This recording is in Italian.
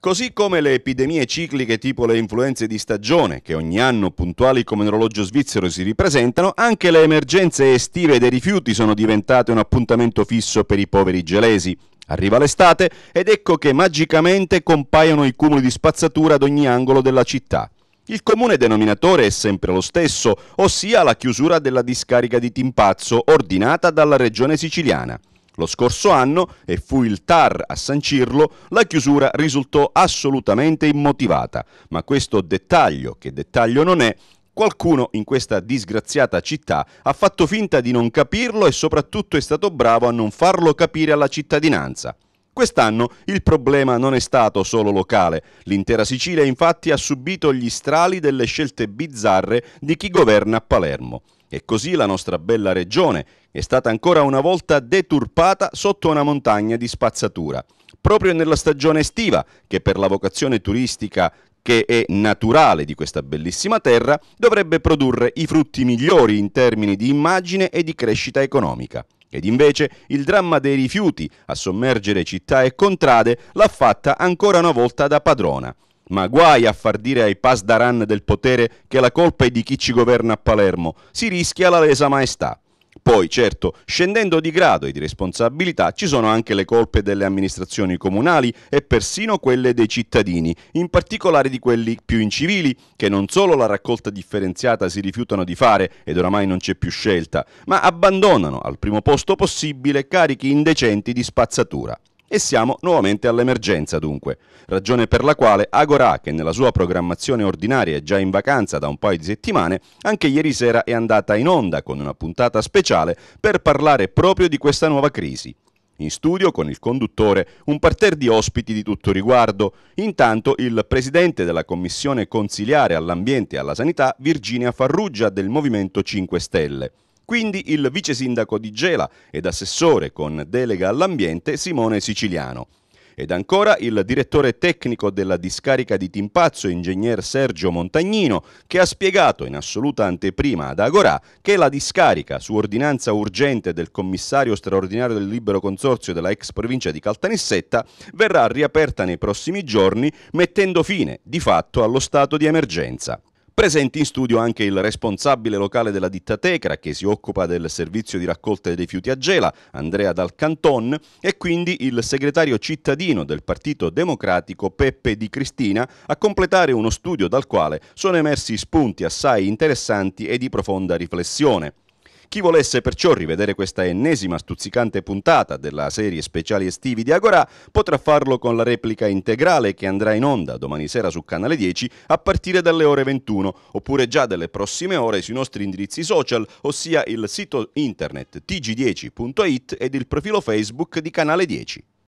Così come le epidemie cicliche tipo le influenze di stagione, che ogni anno puntuali come un orologio svizzero si ripresentano, anche le emergenze estive dei rifiuti sono diventate un appuntamento fisso per i poveri gelesi. Arriva l'estate ed ecco che magicamente compaiono i cumuli di spazzatura ad ogni angolo della città. Il comune denominatore è sempre lo stesso, ossia la chiusura della discarica di Timpazzo ordinata dalla regione siciliana. Lo scorso anno, e fu il TAR a sancirlo, la chiusura risultò assolutamente immotivata, ma questo dettaglio, che dettaglio non è, qualcuno in questa disgraziata città ha fatto finta di non capirlo e soprattutto è stato bravo a non farlo capire alla cittadinanza. Quest'anno il problema non è stato solo locale, l'intera Sicilia infatti ha subito gli strali delle scelte bizzarre di chi governa a Palermo. E così la nostra bella regione è stata ancora una volta deturpata sotto una montagna di spazzatura. Proprio nella stagione estiva, che per la vocazione turistica che è naturale di questa bellissima terra, dovrebbe produrre i frutti migliori in termini di immagine e di crescita economica. Ed invece il dramma dei rifiuti a sommergere città e contrade l'ha fatta ancora una volta da padrona. Ma guai a far dire ai pasdaran del potere che la colpa è di chi ci governa a Palermo, si rischia la lesa maestà. Poi, certo, scendendo di grado e di responsabilità, ci sono anche le colpe delle amministrazioni comunali e persino quelle dei cittadini, in particolare di quelli più incivili, che non solo la raccolta differenziata si rifiutano di fare ed oramai non c'è più scelta, ma abbandonano al primo posto possibile carichi indecenti di spazzatura. E siamo nuovamente all'emergenza dunque, ragione per la quale Agora, che nella sua programmazione ordinaria è già in vacanza da un paio di settimane, anche ieri sera è andata in onda con una puntata speciale per parlare proprio di questa nuova crisi. In studio con il conduttore un parterre di ospiti di tutto riguardo, intanto il presidente della commissione consiliare all'ambiente e alla sanità Virginia Farrugia del Movimento 5 Stelle. Quindi il vice sindaco di Gela ed assessore con delega all'ambiente Simone Siciliano. Ed ancora il direttore tecnico della discarica di Timpazzo, ingegner Sergio Montagnino, che ha spiegato in assoluta anteprima ad Agorà che la discarica, su ordinanza urgente del commissario straordinario del libero consorzio della ex provincia di Caltanissetta, verrà riaperta nei prossimi giorni, mettendo fine di fatto allo stato di emergenza. Presenti in studio anche il responsabile locale della ditta Tecra che si occupa del servizio di raccolta dei rifiuti a Gela, Andrea Dal Canton, e quindi il segretario cittadino del Partito Democratico Peppe Di Cristina a completare uno studio dal quale sono emersi spunti assai interessanti e di profonda riflessione. Chi volesse perciò rivedere questa ennesima stuzzicante puntata della serie speciali estivi di Agorà potrà farlo con la replica integrale che andrà in onda domani sera su Canale 10 a partire dalle ore 21 oppure già dalle prossime ore sui nostri indirizzi social, ossia il sito internet tg10.it ed il profilo Facebook di Canale 10.